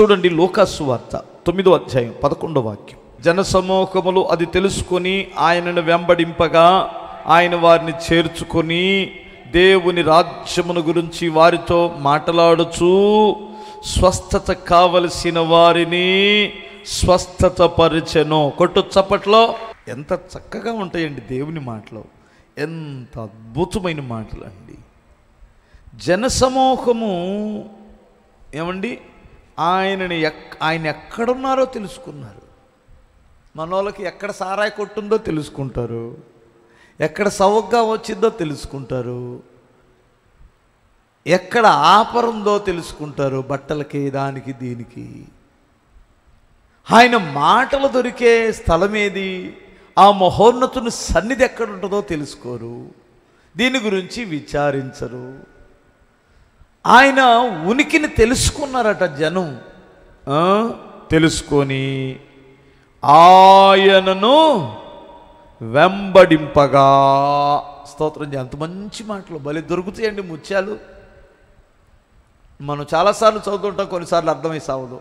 చూడండి లోకాసు వార్త తొమ్మిదో అధ్యాయం పదకొండో వాక్యం. జనసమూహములు అది తెలుసుకొని ఆయనను వెంబడింపగా ఆయన వారిని చేర్చుకొని దేవుని రాజ్యమును గురించి వారితో మాట్లాడుచు స్వస్థత కావలసిన వారిని స్వస్థత పరిచెను కొట్టు చప్పట్లో. ఎంత చక్కగా ఉంటాయండి దేవుని మాటలు. ఎంత అద్భుతమైన మాటలు అండి జనసమూహము ఏమండి? ఆయనని ఎక్ ఆయన ఎక్కడున్నారో తెలుసుకున్నారు. మనోళ్ళకి ఎక్కడ సారాయి కొట్టుందో తెలుసుకుంటారు. ఎక్కడ సవగ్గా వచ్చిందో తెలుసుకుంటారు. ఎక్కడ ఆపరుందో తెలుసుకుంటారు బట్టలకి దానికి దీనికి. ఆయన మాటలు దొరికే స్థలం ఏది ఆ మహోన్నతుని సన్నిధి ఎక్కడ ఉంటుందో తెలుసుకోరు. దీని గురించి విచారించరు. ఆయన ఉనికిని తెలుసుకున్నారట జనం. తెలుసుకొని ఆయనను వెంబడింపగా. స్తోత్రం అంత మంచి మాటలు. భలే దొరుకుతాయండి ముత్యాలు. మనం చాలాసార్లు చదువుతుంటాం కొన్నిసార్లు అర్థమై సావదు.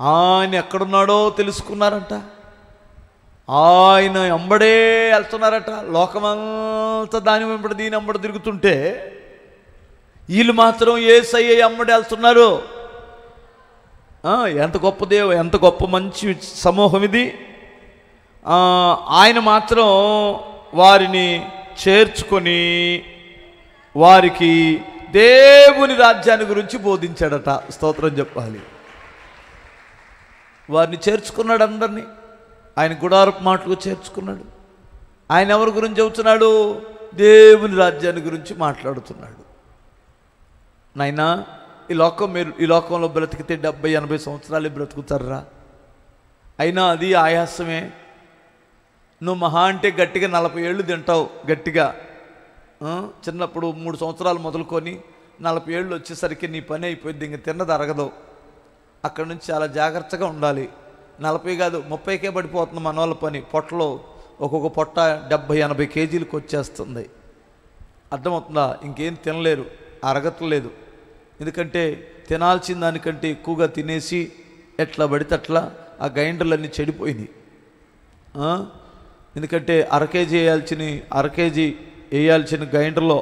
ఆయన ఎక్కడున్నాడో తెలుసుకున్నారంట. ఆయన ఎంబడే వెళ్తున్నారట. లోకమంతా దాని వెంబడి దీని వెంబడి తిరుగుతుంటే వీళ్ళు మాత్రం ఏసయ్య అమ్మడి వెళ్తున్నారు. ఎంత గొప్ప దేవ ఎంత గొప్ప మంచి సమూహం ఇది. ఆయన మాత్రం వారిని చేర్చుకొని వారికి దేవుని రాజ్యాన్ని గురించి బోధించాడట. స్తోత్రం చెప్పాలి. వారిని చేర్చుకున్నాడు అందరినీ. ఆయన గుడారపు మాటలు చేర్చుకున్నాడు. ఆయన ఎవరి గురించి చెబుతున్నాడు? దేవుని రాజ్యాన్ని గురించి మాట్లాడుతున్నాడు. నాయనా ఈ లోకం మీరు ఈ లోకంలో బ్రతికితే డెబ్బై ఎనభై సంవత్సరాలు బ్రతుకుతారా అయినా అది ఆయాసమే. నువ్వు మహా అంటే గట్టిగా నలభై ఏళ్ళు తింటావు గట్టిగా. చిన్నప్పుడు మూడు సంవత్సరాలు మొదలుకొని నలభై ఏళ్ళు వచ్చేసరికి నీ పని అయిపోయింది ఇంక తిన్నది అరగదు. అక్కడ నుంచి చాలా జాగ్రత్తగా ఉండాలి. నలభై కాదు ముప్పైకే పడిపోతుంది మన వాళ్ళ పని. పొట్టలో ఒక్కొక్క పొట్ట డెబ్భై ఎనభై కేజీలకు వచ్చేస్తుంది. అర్థమవుతుందా? ఇంకేం తినలేరు అరగట్లేదు. ఎందుకంటే తినాల్సిన దానికంటే ఎక్కువగా తినేసి ఎట్లా పడితే అట్లా ఆ గ్రైండర్లన్నీ చెడిపోయినాయి. ఎందుకంటే అర కేజీ వేయాల్సిన అర కేజీ వేయాల్సిన గ్రైండర్లో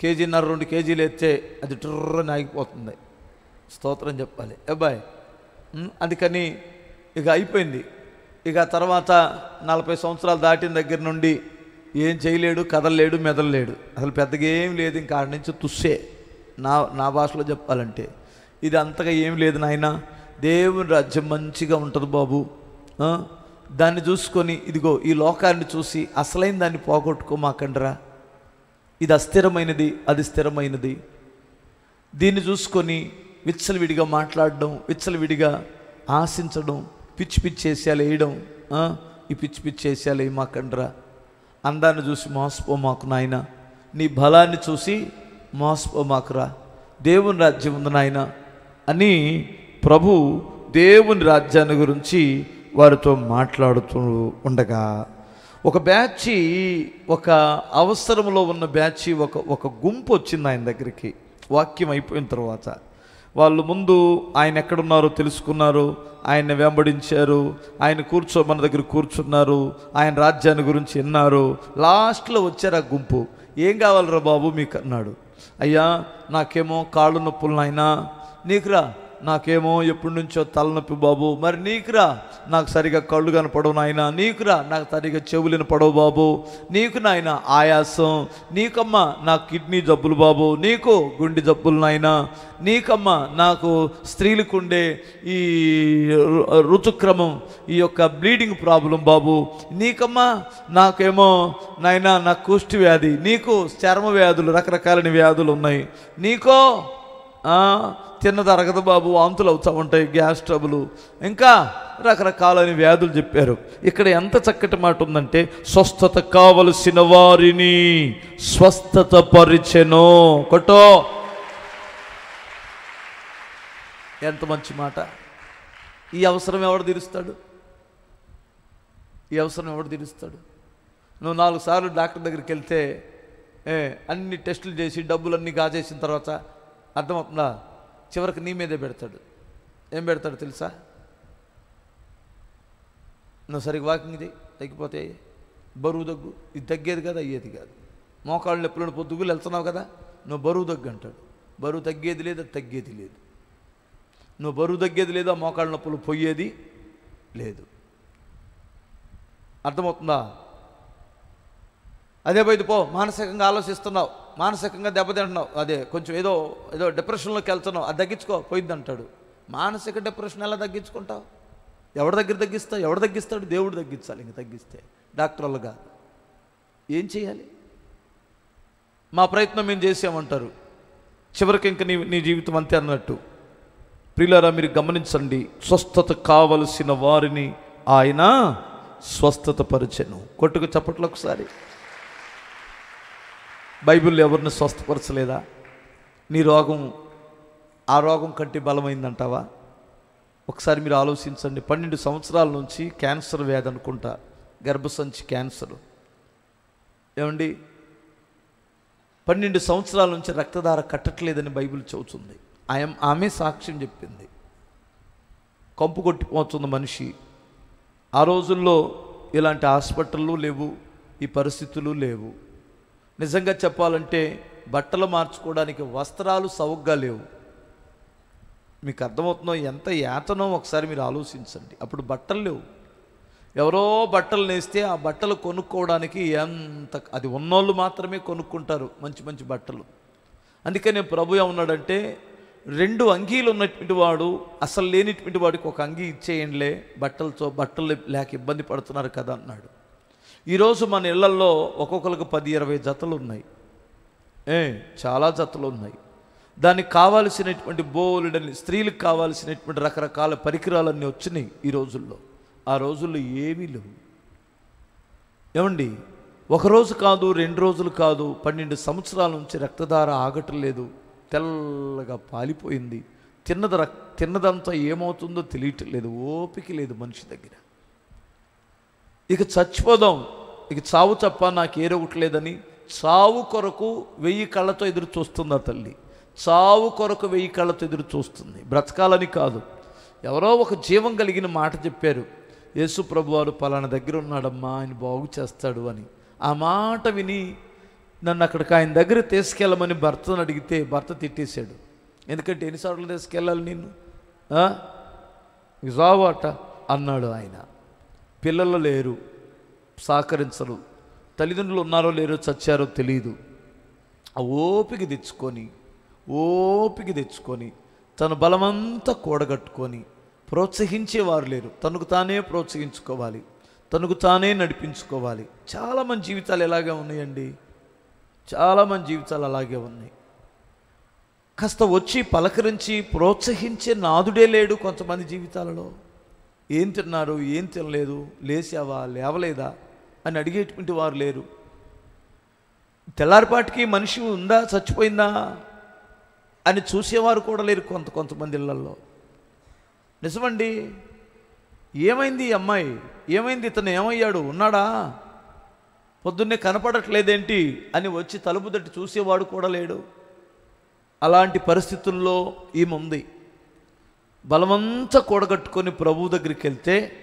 కేజీన్నర రెండు కేజీలు ఎత్తే అది ట్రర్రని ఆగిపోతుంది. స్తోత్రం చెప్పాలి. అబ్బాయి అందుకని ఇక అయిపోయింది. ఇక తర్వాత నలభై సంవత్సరాలు దాటిన దగ్గర నుండి ఏం చేయలేడు కదలలేడు మెదలలేడు. అసలు పెద్దగా ఏం లేదు ఇంకా ఆడ నుంచి తుస్సే. నా నా భాషలో చెప్పాలంటే ఇది అంతగా ఏం లేదు నాయన. దేవుని రాజ్యం మంచిగా ఉంటుంది బాబు. దాన్ని చూసుకొని ఇదిగో ఈ లోకాన్ని చూసి అసలైన దాన్ని పోగొట్టుకోమాకండ్రా. ఇది అస్థిరమైనది అది స్థిరమైనది. దీన్ని చూసుకొని విచ్చలవిడిగా మాట్లాడడం విచ్చలవిడిగా ఆశించడం పిచ్చి పిచ్చి వేసేయాలి వేయడం ఈ పిచ్చి పిచ్చి వేసేయాలి మాకండ్రా అందాన్ని చూసి మోసపోమాకు నాయన. నీ బలాన్ని చూసి మోసపోమాకురా దేవుని రాజ్యం ఉంది నాయన అని ప్రభు దేవుని రాజ్యాన్ని గురించి వారితో మాట్లాడుతూ ఉండగా ఒక బ్యాచి ఒక అవసరంలో ఉన్న బ్యాచి ఒక ఒక గుంపు వచ్చింది ఆయన దగ్గరికి. వాక్యం అయిపోయిన తర్వాత వాళ్ళు ముందు ఆయన ఎక్కడున్నారో తెలుసుకున్నారు ఆయన్ని వెంబడించారు ఆయన కూర్చో మన దగ్గర కూర్చున్నారు ఆయన రాజ్యాన్ని గురించి విన్నారు. లాస్ట్లో వచ్చారు ఆ గుంపు. ఏం కావాలరా బాబు మీకు అన్నాడు. అయ్యా నాకేమో కాళ్ళు నొప్పులు నాయనా. నీకురా నాకేమో ఎప్పటి నుంచో తలనొప్పి బాబు. మరి నీకురా నాకు సరిగా కళ్ళు కనపడవు నాయన. నీకురా నాకు సరిగా చెవులు పడవు బాబు. నీకు నాయన ఆయాసం. నీకమ్మా నా కిడ్నీ జబ్బులు బాబు. నీకు గుండె జబ్బులు నాయన. నీకమ్మా నాకు స్త్రీలకుండే ఈ రుతుక్రమం ఈ యొక్క బ్లీడింగ్ ప్రాబ్లం బాబు. నీకమ్మా నాకేమో నాయన నా కుష్టి వ్యాధి. నీకు చర్మ వ్యాధులు రకరకాలైన వ్యాధులు ఉన్నాయి. నీకో తిన్నది అరగదు బాబు వాంతులు అవుతూ ఉంటాయి గ్యాస్ ట్రబులు. ఇంకా రకరకాలైన వ్యాధులు చెప్పారు. ఇక్కడ ఎంత చక్కటి మాట ఉందంటే స్వస్థత కావలసిన వారిని స్వస్థత పరిచెను. కొట్టో. ఎంత మంచి మాట. ఈ అవసరం ఎవడు తీరుస్తాడు? ఈ అవసరం ఎవడు తీరుస్తాడు? నువ్వు నాలుగు సార్లు డాక్టర్ దగ్గరికి వెళ్తే ఏ, అన్ని టెస్టులు చేసి డబ్బులన్నీ కాజేసిన తర్వాత అర్థమవుతుందా? చివరికి నీ మీదే పెడతాడు. ఏం పెడతాడు తెలుసా? నువ్వు సరిగ్గా వాకింగ్ చేయి తగ్గిపోతే బరువు దగ్గు ఇది తగ్గేది కాదు అయ్యేది కాదు. మోకాళ్ళు నొప్పులను పొద్దుగులు వెళ్తున్నావు కదా నువ్వు బరువు దగ్గు అంటాడు. బరువు తగ్గేది లేదు అది తగ్గేది లేదు. నువ్వు బరువు తగ్గేది లేదు ఆ మోకాళ్ళ నొప్పులు పోయేది లేదు. అర్థమవుతుందా? అదే పోయింది పో మానసికంగా ఆలోచిస్తున్నావు. మానసికంగా దెబ్బతింటున్నావు. అదే కొంచెం ఏదో ఏదో డిప్రెషన్లోకి వెళ్తున్నావు. అది తగ్గించుకో పోయింది అంటాడు మానసిక డిప్రెషన్ ఎలా తగ్గించుకుంటావు? ఎవరి దగ్గర తగ్గిస్తావు? ఎవడు తగ్గిస్తాడు? దేవుడు తగ్గించాలి ఇంక తగ్గిస్తే. డాక్టర్లు కాదు. ఏం చేయాలి? మా ప్రయత్నం మేము చేసామంటారు. చివరికి ఇంక నీ నీ జీవితం అంతే అన్నట్టు. ప్రియులారా మీరు గమనించండి. స్వస్థత కావలసిన వారిని ఆయన స్వస్థత పరిచయం కొట్టుకు చప్పట్లు ఒకసారి. బైబిల్ ఎవరిని స్వస్థపరచలేదా? నీ రోగం ఆ రోగం కంటే బలమైందంటావా? ఒకసారి మీరు ఆలోచించండి. పన్నెండు సంవత్సరాల నుంచి క్యాన్సర్ వ్యాధి అనుకుంటా. గర్భసంచి క్యాన్సర్. ఏమండి? పన్నెండు సంవత్సరాల నుంచి రక్తధార కట్టట్లేదని బైబిల్ చెబుతుంది. ఆయం ఆమె సాక్ష్యం చెప్పింది. కంపు కొట్టిపోతుంది మనిషి. ఆ రోజుల్లో ఇలాంటి హాస్పిటళ్ళు లేవు ఈ పరిస్థితులు లేవు. నిజంగా చెప్పాలంటే బట్టలు మార్చుకోవడానికి వస్త్రాలు సౌగ్గా లేవు. మీకు అర్థమవుతుందో ఎంత యాతనో ఒకసారి మీరు ఆలోచించండి. అప్పుడు బట్టలు లేవు. ఎవరో బట్టలు నేస్తే ఆ బట్టలు కొనుక్కోవడానికి ఎంత అది ఉన్నోళ్ళు మాత్రమే కొనుక్కుంటారు మంచి మంచి బట్టలు. అందుకనే ప్రభు ఏమన్నాడంటే రెండు అంగీలు ఉన్నటువంటి వాడు అసలు లేనిటువంటి వాడికి ఒక అంగీ ఇచ్చేయండిలే బట్టలతో బట్టలు లేక ఇబ్బంది పడుతున్నారు కదా అన్నాడు. ఈరోజు మన ఇళ్ళల్లో ఒక్కొక్కరికి పది ఇరవై జతలు ఉన్నాయి ఏ చాలా జతలు ఉన్నాయి దానికి కావాల్సినటువంటి బోలుడని స్త్రీలకు కావాల్సినటువంటి రకరకాల పరికరాలన్నీ వచ్చినాయి ఈ రోజుల్లో. ఆ రోజుల్లో ఏమీ లేవు. ఏమండి? ఒకరోజు కాదు రెండు రోజులు కాదు పన్నెండు సంవత్సరాల నుంచి రక్తధార ఆగటం లేదు తెల్లగా పాలిపోయింది. తిన్నది రక్ తిన్నదంతా ఏమవుతుందో తెలియటం లేదు ఓపిక లేదు మనిషి దగ్గర. ఇక చచ్చిపోదాం. ఇక చావు తప్ప నాకు ఏరొకట్లేదని చావు కొరకు వెయ్యి కళ్ళతో ఎదురు చూస్తుంది ఆ తల్లి. చావు కొరకు వెయ్యి కళ్ళతో ఎదురు చూస్తుంది. బ్రతకాలని కాదు. ఎవరో ఒక జీవం కలిగిన మాట చెప్పారు. యేసు ప్రభు వారు పలానా దగ్గర ఉన్నాడమ్మా ఆయన బాగు చేస్తాడు అని. ఆ మాట విని నన్ను అక్కడికి ఆయన దగ్గర తీసుకెళ్ళమని భర్తను అడిగితే భర్త తిట్టేశాడు. ఎందుకంటే ఎన్నిసార్లు తీసుకెళ్ళాలి నిన్ను? ఆ? అట అన్నాడు ఆయన. పిల్లలు లేరు. సహకరించరు. తల్లిదండ్రులు ఉన్నారో లేరో చచ్చారో తెలియదు ఆ ఓపిక తెచ్చుకొని ఓపిక తెచ్చుకొని తన బలమంతా కూడగట్టుకొని ప్రోత్సహించేవారు లేరు. తనకు తానే ప్రోత్సహించుకోవాలి. తనకు తానే నడిపించుకోవాలి. చాలా మంది జీవితాలు ఎలాగే ఉన్నాయండి? చాలా మంది జీవితాలు అలాగే ఉన్నాయి. కాస్త వచ్చి పలకరించి ప్రోత్సహించే నాదుడే లేడు కొంతమంది జీవితాలలో. ఏం తిన్నారు? ఏం తినలేదు? లేచావా? లేవలేదా? అని అడిగేటువంటి వారు లేరు. తెల్లారిపాటికి మనిషి ఉందా చచ్చిపోయిందా అని చూసేవారు కూడా లేరు కొంత కొంతమంది ఇళ్ళలో నిజమండి ఏమైంది ఈ అమ్మాయి? ఏమైంది ఇతను ఏమయ్యాడు? ఉన్నాడా? పొద్దున్నే కనపడట్లేదేంటి? అని వచ్చి తలుపు తట్టి చూసేవాడు కూడా లేడు. అలాంటి పరిస్థితుల్లో ఈమె ఉంది. బలమంతా కూడగట్టుకొని ప్రభు దగ్గరికి వెళ్తే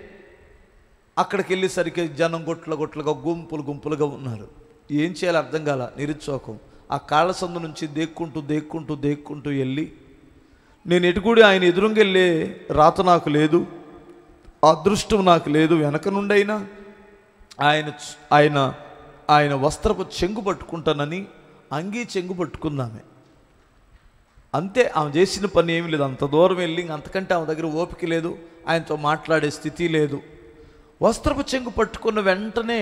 అక్కడికి వెళ్ళేసరికి జనం గొట్ల గొట్లుగా గుంపులు గుంపులుగా ఉన్నారు. ఏం చేయాలో అర్థం కాల నిరుత్సాహం. ఆ కాళ్ళ సందు నుంచి దేక్కుంటూ దేక్కుంటూ దేక్కుంటూ వెళ్ళి నేను ఎటుకూడి ఆయన ఎదురుంగెళ్ళే రాత నాకు లేదు అదృష్టం నాకు లేదు వెనక నుండి అయినా ఆయన ఆయన ఆయన వస్త్రపు చెంగు పట్టుకుంటానని అంగీ చెంగు పట్టుకుందామే. అంతే ఆమె చేసిన పని ఏమీ లేదు. అంత దూరం వెళ్ళి ఇంక అంతకంటే ఆమె దగ్గర ఓపిక లేదు. ఆయనతో మాట్లాడే స్థితి లేదు. వస్త్రపు చెంగు పట్టుకున్న వెంటనే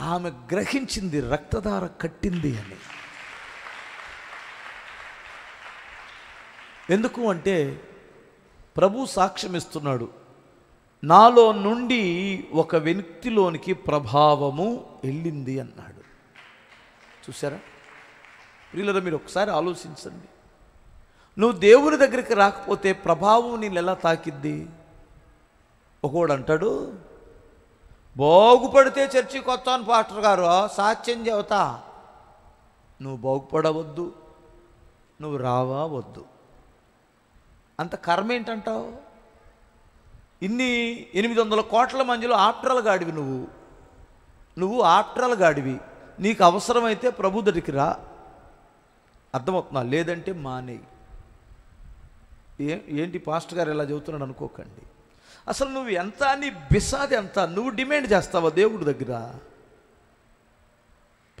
ఆమె గ్రహించింది రక్తధార కట్టింది అని. ఎందుకు అంటే ప్రభు సాక్ష్యం ఇస్తున్నాడు నాలో నుండి ఒక వ్యక్తిలోనికి ప్రభావము వెళ్ళింది అన్నాడు. చూసారా వీళ్ళలో మీరు ఒకసారి ఆలోచించండి. నువ్వు దేవుని దగ్గరికి రాకపోతే ప్రభావం నేను ఎలా తాకిద్ది? ఒకడు అంటాడు బాగుపడితే చర్చికి వస్తాను పాస్టర్ గారు. సాక్ష్యం చెబుతా. నువ్వు బాగుపడవద్దు. నువ్వు రావా వద్దు. అంత కర్మ ఏంటంటావు? ఇన్ని ఎనిమిది వందల కోట్ల మందిలో ఆప్టరల్ గాడివి నువ్వు. నువ్వు ఆప్టరల్ గాడివి. నీకు అవసరమైతే ప్రభు దగ్గరికి రా. అర్థమవుతున్నా లేదంటే మానేయి. ఏంటి పాస్టర్ గారు ఇలా చెబుతున్నాడు అనుకోకండి. అసలు నువ్వు ఎంత నీ బిసాది ఎంత? నువ్వు డిమాండ్ చేస్తావా దేవుడి దగ్గర?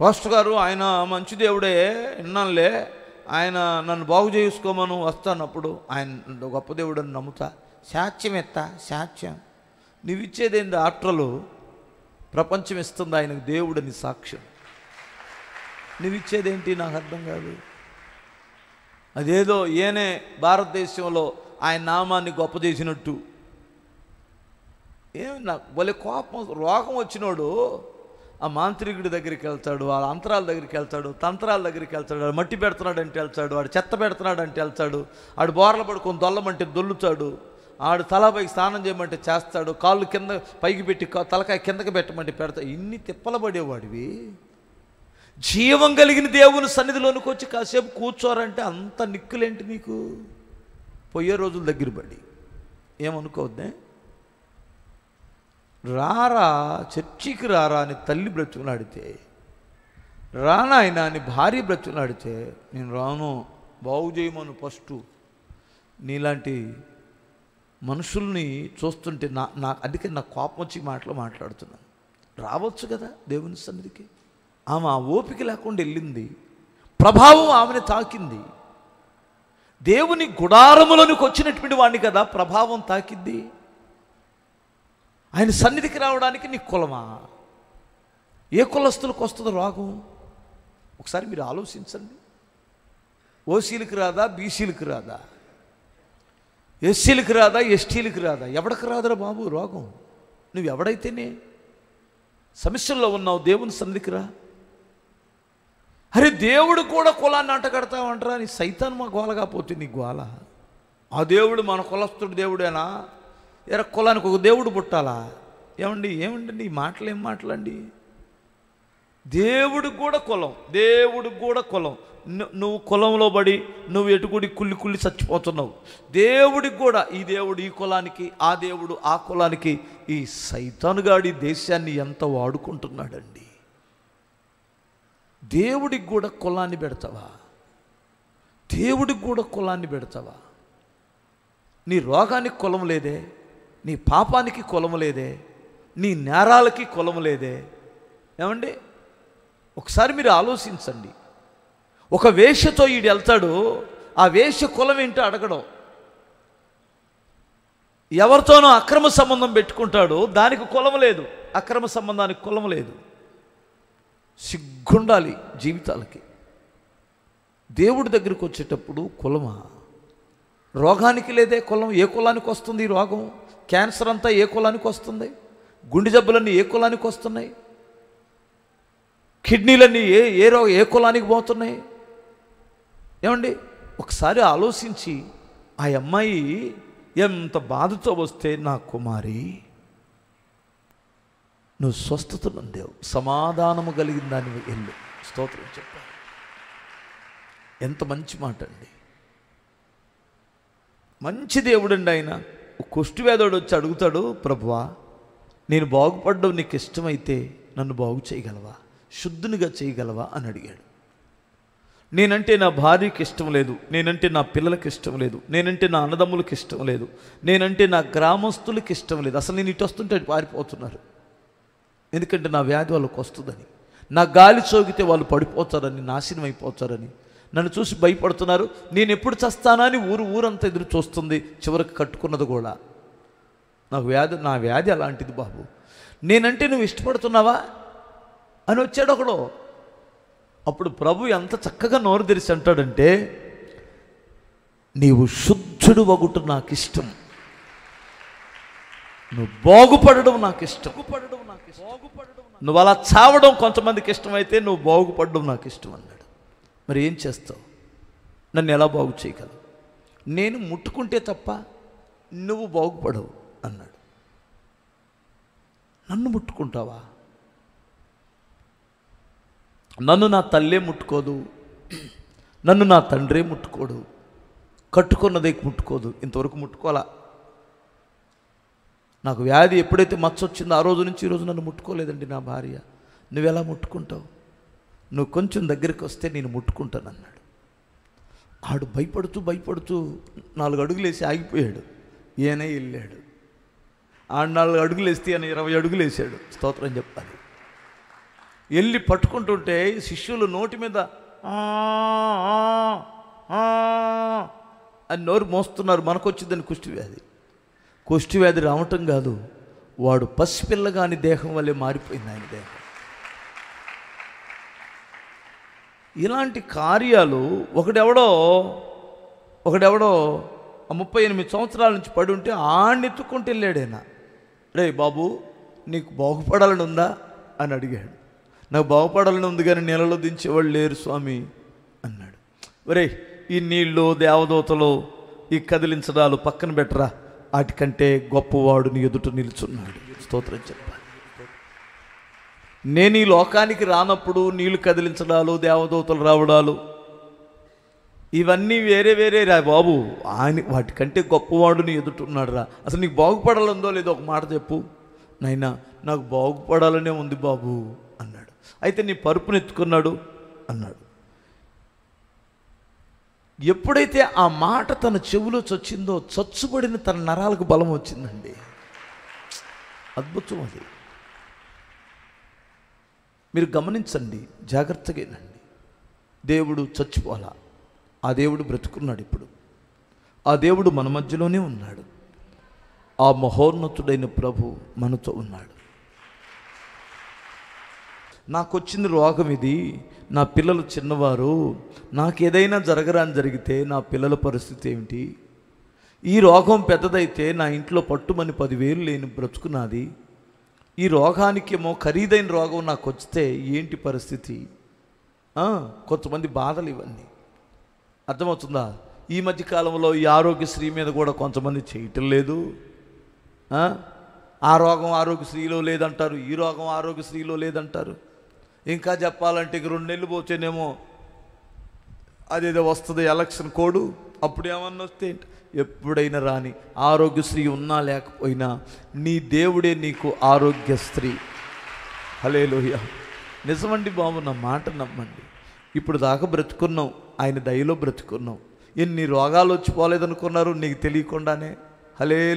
పాస్టర్ గారు ఆయన మంచి దేవుడే విన్నానులే ఆయన నన్ను బాగు చేసుకోమను వస్తానప్పుడు ఆయన గొప్ప దేవుడు అని నమ్ముతా. సాక్ష్యం ఎత్తా సాక్ష్యం. నువ్వు ఇచ్చేదేంది ఆట్రలు ప్రపంచం ఇస్తుంది ఆయనకు దేవుడని సాక్ష్యం. నువ్వు ఇచ్చేదేంటి నాకు అర్థం కాదు. అదేదో ఏనే భారతదేశంలో ఆయన నామాన్ని గొప్ప చేసినట్టు. ఏమి నాకు భలే కోపం రోగం వచ్చినోడు ఆ మాంత్రికుడి దగ్గరికి వెళ్తాడు వాళ్ళ అంతరాల దగ్గరికి వెళ్తాడు తంత్రాల దగ్గరికి వెళ్తాడు వాడు మట్టి పెడుతున్నాడు అంటే వెళ్తాడు వాడు చెత్త పెడుతున్నాడు అంటే వెళ్తాడు ఆడు బోర్ల పడుకొని దొల్లమంటే దొల్లుతాడు ఆడు తలపైకి స్నానం చేయమంటే చేస్తాడు కాళ్ళు కింద పైకి పెట్టి తలకాయ కిందకి పెట్టమంటే పెడతా ఇన్ని తిప్పలబడేవాడివి జీవం కలిగిన దేవుని సన్నిధిలోనికి వచ్చి కాసేపు కూర్చోరంటే అంత నిక్కులేంటి నీకు? పోయే రోజుల దగ్గర పడి. ఏమనుకోవద్దే? రారా చర్చికి రారా అని తల్లి బ్రతుకునాడితే రానాయన అని భార్య బ్రతుకునాడితే నేను రాను బాగు చేయమను ఫస్ట్. నీలాంటి మనుషుల్ని చూస్తుంటే నా నా అందుకే నా కోపం వచ్చి మాటలు మాట్లాడుతున్నాను. రావచ్చు కదా దేవుని సన్నిధికి. ఆమె ఆ ఓపిక లేకుండా వెళ్ళింది. ప్రభావం ఆమెను తాకింది. దేవుని గుడారములోనికి వచ్చినటువంటి వాడిని కదా ప్రభావం తాకింది. ఆయన సన్నిధికి రావడానికి నీ కులమా? ఏ కులస్తులకు వస్తుందో రోగం. ఒకసారి మీరు ఆలోచించండి. ఓసీలకు రాదా బీసీలకు రాదా? ఎస్సీలకు రాదా ఎస్టీలకు రాదా? ఎవడికి రాదురా బాబు రోగం. నువ్వు ఎవడైతేనే సమస్యల్లో ఉన్నావు దేవుని సన్నిధికి రా. అరే దేవుడు కూడా కులాన్ని అంటగడతావంటరా నీ సైతాన్ మా గోలగా పోతే నీ గోల. ఆ దేవుడు మన కులస్తుడు దేవుడేనా? ఎర కులానికి ఒక దేవుడు పుట్టాలా? ఏమండి ఏమండి ఈ మాటలు ఏం మాటలండి? దేవుడికి కూడా కులం దేవుడికి కూడా కులం. నువ్వు కులంలో పడి నువ్వు ఎటుకుడి కుళ్ళి కుళ్ళి చచ్చిపోతున్నావు. దేవుడికి కూడా ఈ దేవుడు ఈ కులానికి ఆ దేవుడు ఆ కులానికి ఈ సైతానుగాడి దేశాన్ని ఎంత వాడుకుంటున్నాడండి? దేవుడికి కూడా కులాన్ని పెడతావా? దేవుడికి కూడా కులాన్ని పెడతావా? నీ రోగానికి కులం లేదే? నీ పాపానికి కులము లేదే నీ నేరాలకి కులము లేదే. ఏమండి? ఒకసారి మీరు ఆలోచించండి. ఒక వేషతో ఈడు వెళ్తాడు ఆ వేష కులం ఏంటో అడగడం. ఎవరితోనో అక్రమ సంబంధం పెట్టుకుంటాడు దానికి కులం లేదు. అక్రమ సంబంధానికి కులం లేదు. సిగ్గుండాలి జీవితాలకి. దేవుడి దగ్గరికి వచ్చేటప్పుడు కులమా? రోగానికి లేదే కులం? ఏ కులానికి వస్తుంది ఈ రోగం? క్యాన్సర్ అంతా ఏ కులానికి వస్తుంది? గుండె జబ్బులన్నీ ఏ కులానికి వస్తున్నాయి? కిడ్నీలన్నీ ఏ ఏ రో ఏ కులానికి పోతున్నాయి? ఏమండి? ఒకసారి ఆలోచించి ఆ అమ్మాయి ఎంత బాధతో వస్తే నా కుమారి? నువ్వు స్వస్థత నొందావు సమాధానము కలిగిన దాన్ని వెళ్ళు స్తోత్రం చెప్పాలి. ఎంత మంచి మాట అండి మంచి దేవుడండి ఆయన. కుష్టి వేదోడు వచ్చి అడుగుతాడు ప్రభువా నేను బాగుపడడం నీకు ఇష్టమైతే నన్ను బాగు చేయగలవా? శుద్ధునిగా చేయగలవా? అని అడిగాడు. నేనంటే నా భార్యకి ఇష్టం లేదు నేనంటే నా పిల్లలకి ఇష్టం లేదు నేనంటే నా అన్నదమ్ములకి ఇష్టం లేదు నేనంటే నా గ్రామస్తులకి ఇష్టం లేదు. అసలు నేను ఇటు వస్తుంటే పారిపోతున్నారు. ఎందుకంటే నా వ్యాధి వాళ్ళకి వస్తుందని. నా గాలి సోకితే వాళ్ళు పడిపోతారని నాశనం అయిపోతారని. నన్ను చూసి భయపడుతున్నారు. నేను ఎప్పుడు చస్తానా అని ఊరు ఊరంతా ఎదురు చూస్తుంది. చివరికి కట్టుకున్నది కూడా. నాకు వ్యాధి నా వ్యాధి అలాంటిది బాబు. నేనంటే నువ్వు ఇష్టపడుతున్నావా? అని వచ్చాడు ఒకడు. అప్పుడు ప్రభు ఎంత చక్కగా నోరు తెరిచి అంటాడంటే నీవు శుద్ధుడు వగుట నాకు ఇష్టం నువ్వు బాగుపడడం నాకు ఇష్టం నువ్వు అలా చావడం కొంతమందికి ఇష్టమైతే నువ్వు బాగుపడడం నాకు ఇష్టం అన్నాడు మరి ఏం చేస్తావు? నన్ను ఎలా బాగు చేయగలవు? నేను ముట్టుకుంటే తప్ప నువ్వు బాగుపడవు అన్నాడు. నన్ను ముట్టుకుంటావా? నన్ను నా తల్లే ముట్టుకోదు. నన్ను నా తండ్రే ముట్టుకోడు. కట్టుకున్నదే ముట్టుకోదు. ఇంతవరకు ముట్టుకోలా? నాకు వ్యాధి ఎప్పుడైతే మచ్చ వచ్చిందో ఆ రోజు నుంచి ఈరోజు నన్ను ముట్టుకోలేదండి నా భార్య. నువ్వెలా ముట్టుకుంటావు? నువ్వు కొంచెం దగ్గరికి వస్తే నేను ముట్టుకుంటాను అన్నాడు ఆడు భయపడుతూ భయపడుతూ నాలుగు అడుగులు వేసి ఆగిపోయాడు. ఈయనే వెళ్ళాడు. ఆడు నాలుగు అడుగులు వేస్తే ఆయన ఇరవై అడుగులు వేసాడు. స్తోత్రం చెప్పాలి వెళ్ళి పట్టుకుంటుంటే శిష్యులు నోటి మీద "ఆ, అని నోరు మోస్తున్నారు. మనకు వచ్చిందని కుష్టి వ్యాధి కుష్టి వ్యాధి రావటం కాదు వాడు పసిపిల్లగాని దేహం వల్లే మారిపోయింది ఆయన దేహం. ఇలాంటి కార్యాలు ఒకడెవడో ఒకడెవడో ఆ ముప్పై ఎనిమిది సంవత్సరాల నుంచి పడి ఉంటే ఆడిని వెళ్ళాడైనా రే బాబు నీకు బాగుపడాలని ఉందా? అని అడిగాడు. నాకు బాగుపడాలని ఉంది కానీ నెలలో దించేవాళ్ళు లేరు స్వామి అన్నాడు. ఒరే ఈ నీళ్ళు దేవదూతలు ఈ కదిలించడాలు పక్కన పెట్టరా వాటికంటే గొప్పవాడు నీ ఎదుట నిలుచున్నాడు స్తోత్రం చెప్పాలి. నేను ఈ లోకానికి రానప్పుడు నీళ్ళు కదిలించడాలు దేవదూతలు రావడాలు ఇవన్నీ వేరే వేరే రా బాబు. ఆయన వాటికంటే గొప్పవాడు నీ ఎదుటున్నాడు రా. అసలు నీకు బాగుపడాలందో లేదో ఒక మాట చెప్పు. నైనా నాకు బాగుపడాలనే ఉంది బాబు అన్నాడు. అయితే నీ పరుపునెత్తుకున్నాడు అన్నాడు. ఎప్పుడైతే ఆ మాట తన చెవిలో చొచ్చిందో చచ్చుబడిన తన నరాలకు బలం వచ్చిందండి. అద్భుతం అది. మీరు గమనించండి జాగ్రత్తగా వినండి. దేవుడు చచ్చిపోలా ఆ దేవుడు బ్రతుకున్నాడు ఇప్పుడు. ఆ దేవుడు మన మధ్యలోనే ఉన్నాడు. ఆ మహోన్నతుడైన ప్రభు మనతో ఉన్నాడు. నాకు వచ్చింది రోగం ఇది. నా పిల్లలు చిన్నవారు. నాకు ఏదైనా జరగరాని జరిగితే నా పిల్లల పరిస్థితి ఏమిటి? ఈ రోగం పెద్దదైతే నా ఇంట్లో పట్టుమని పదివేలు లేని బ్రతుకున్నది ఈ రోగానికేమో ఖరీదైన రోగం నాకు వచ్చితే ఏంటి పరిస్థితి కొంతమంది బాధలు ఇవన్నీ అర్థమవుతుందా ఈ మధ్య కాలంలో ఈ ఆరోగ్యశ్రీ మీద కూడా కొంతమంది చేయటం లేదు ఆ? ఆ రోగం ఆరోగ్యశ్రీలో లేదంటారు ఈ రోగం ఆరోగ్యశ్రీలో లేదంటారు ఇంకా చెప్పాలంటే ఇక రెండు నెలలు పోతేనేమో అదేదో వస్తుంది ఎలక్షన్ కోడు అప్పుడు ఏమన్నా వస్తే ఏంటి? ఎప్పుడైనా రాని ఆరోగ్యశ్రీ ఉన్నా లేకపోయినా నీ దేవుడే నీకు ఆరోగ్యశ్రీ. హలే నిజమండి బాబు నా మాట నమ్మండి. ఇప్పుడు దాకా బ్రతుకున్నాం ఆయన దయలో బ్రతుకున్నాం ఎన్ని రోగాలు వచ్చిపోలేదనుకున్నారు నీకు తెలియకుండానే. హలే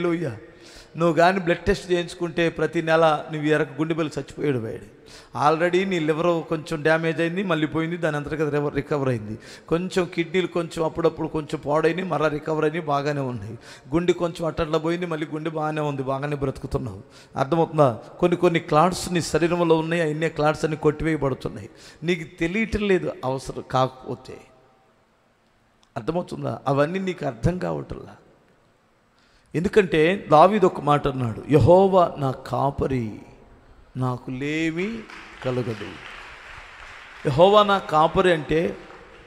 నువ్వు కానీ బ్లడ్ టెస్ట్ చేయించుకుంటే ప్రతి నెల నువ్వు ఎరక గుండెబెల్లి చచ్చిపోయాడు వాడు. ఆల్రెడీ నీ లివర్ కొంచెం డ్యామేజ్ అయింది మళ్ళీ పోయింది దాని అంతర్గత రికవర్ అయింది. కొంచెం కిడ్నీలు కొంచెం అప్పుడప్పుడు కొంచెం పాడైనవి మరలా రికవర్ అయినాయి బాగానే ఉన్నాయి. గుండె కొంచెం అట్టట్లా పోయింది మళ్ళీ గుండె బాగానే ఉంది బాగానే బ్రతుకుతున్నావు. అర్థమవుతుందా? కొన్ని కొన్ని క్లాట్స్ నీ శరీరంలో ఉన్నాయి అన్నీ క్లాట్స్ అన్ని కొట్టివేయబడుతున్నాయి. నీకు తెలియటం లేదు అవసరం కాకపోతే. అర్థమవుతుందా? అవన్నీ నీకు అర్థం కావటంలా. ఎందుకంటే దావీదు ఒక మాట అన్నాడు యహోవా నా కాపరి నాకు లేమి కలగదు. యహోవా నా కాపరి అంటే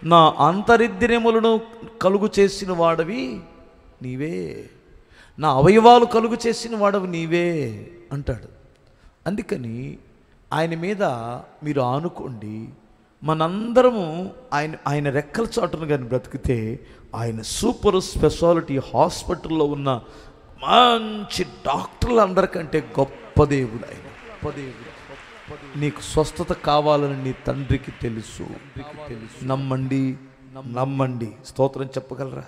నా అంతరిద్ర్యములను కలుగు చేసిన వాడవి నీవే నా అవయవాలు కలుగు చేసిన వాడవి నీవే అంటాడు. అందుకని ఆయన మీద మీరు ఆనుకోండి మనందరము ఆయన ఆయన రెక్కల చాటును కానీ బ్రతికితే ఆయన సూపర్ స్పెషాలిటీ హాస్పిటల్లో ఉన్న మంచి డాక్టర్లు అందరికంటే గొప్ప దేవుడు ఆయన. గొప్ప దేవుడు. నీకు స్వస్థత కావాలని నీ తండ్రికి తెలుసు తెలుసు. నమ్మండి. నమ్మండి. స్తోత్రం చెప్పగలరా?